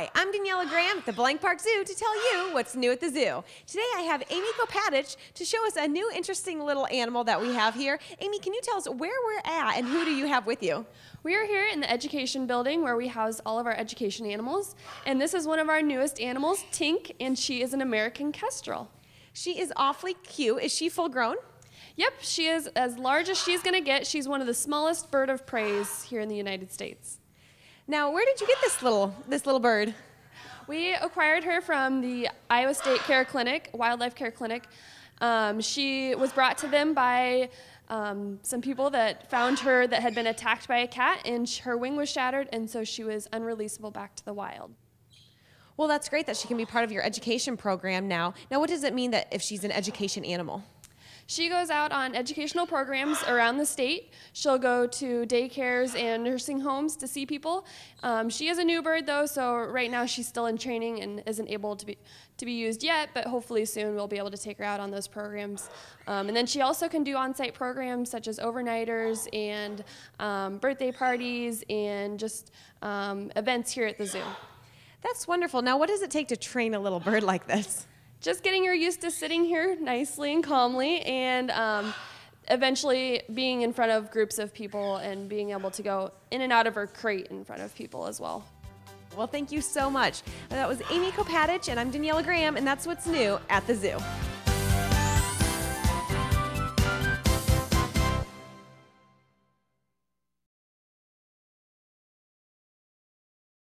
Hi, I'm Daniela Graham at the Blank Park Zoo to tell you what's new at the zoo. Today I have Amy Kopatich to show us a new interesting little animal that we have here. Amy, can you tell us where we're at and who do you have with you? We are here in the education building where we house all of our education animals. And this is one of our newest animals, Tink, and she is an American kestrel. She is awfully cute. Is she full grown? Yep, she is as large as she's going to get. She's one of the smallest bird of preys here in the United States. Now, where did you get this little this little bird? We acquired her from the Iowa State Care Clinic, Wildlife Care Clinic. Um, she was brought to them by um, some people that found her that had been attacked by a cat, and her wing was shattered, and so she was unreleasable back to the wild. Well, that's great that she can be part of your education program now. Now, what does it mean that if she's an education animal? She goes out on educational programs around the state. She'll go to daycares and nursing homes to see people. Um, she is a new bird though, so right now she's still in training and isn't able to be to be used yet. But hopefully soon we'll be able to take her out on those programs. Um, and then she also can do on-site programs such as overnighters and um, birthday parties and just um, events here at the zoo. That's wonderful. Now, what does it take to train a little bird like this? Just getting her used to sitting here nicely and calmly and um, eventually being in front of groups of people and being able to go in and out of her crate in front of people as well. Well, thank you so much. That was Amy Kopatich, and I'm Daniela Graham, and that's what's new at the zoo.